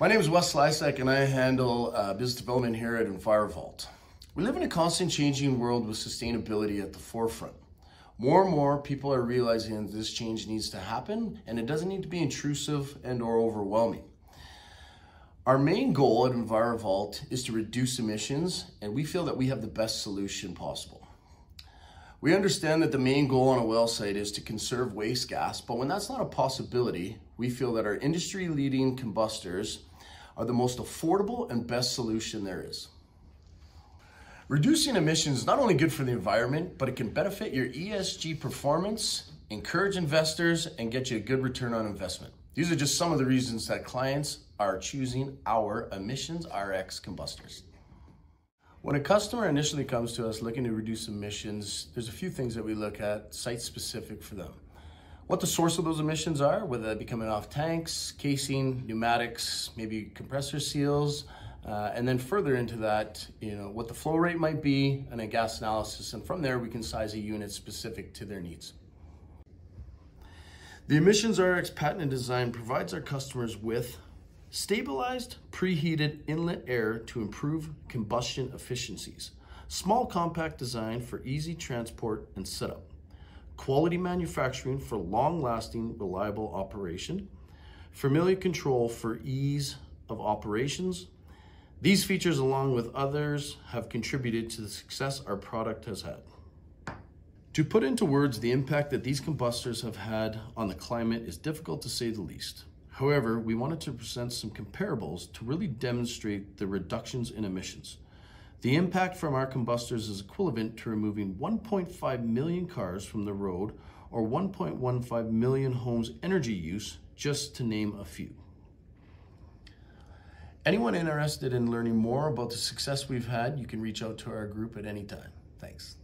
My name is Wes Lysak and I handle uh, business development here at EnviroVault. We live in a constant changing world with sustainability at the forefront. More and more people are realizing that this change needs to happen and it doesn't need to be intrusive and or overwhelming. Our main goal at EnviroVault is to reduce emissions and we feel that we have the best solution possible. We understand that the main goal on a well site is to conserve waste gas, but when that's not a possibility, we feel that our industry leading combustors are the most affordable and best solution there is. Reducing emissions is not only good for the environment, but it can benefit your ESG performance, encourage investors, and get you a good return on investment. These are just some of the reasons that clients are choosing our Emissions RX combustors. When a customer initially comes to us looking to reduce emissions, there's a few things that we look at site specific for them what the source of those emissions are, whether that be coming off tanks, casing, pneumatics, maybe compressor seals, uh, and then further into that, you know, what the flow rate might be and a gas analysis. And from there, we can size a unit specific to their needs. The Emissions RX patented design provides our customers with stabilized preheated inlet air to improve combustion efficiencies, small compact design for easy transport and setup, quality manufacturing for long-lasting, reliable operation, familiar control for ease of operations. These features, along with others, have contributed to the success our product has had. To put into words the impact that these combustors have had on the climate is difficult to say the least. However, we wanted to present some comparables to really demonstrate the reductions in emissions. The impact from our combustors is equivalent to removing 1.5 million cars from the road or 1.15 million homes energy use, just to name a few. Anyone interested in learning more about the success we've had, you can reach out to our group at any time. Thanks.